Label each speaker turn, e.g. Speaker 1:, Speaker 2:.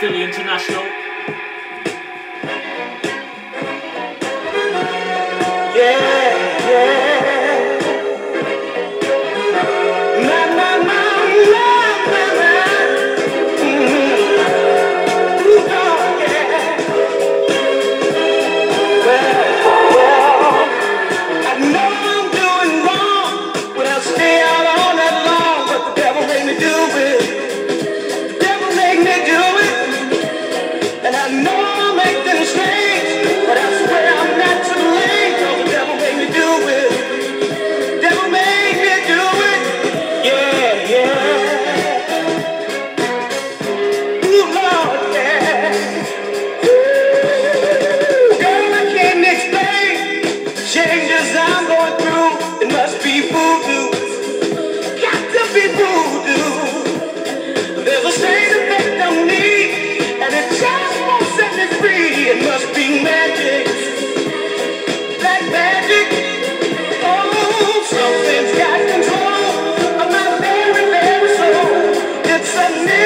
Speaker 1: Philly International.
Speaker 2: It's a new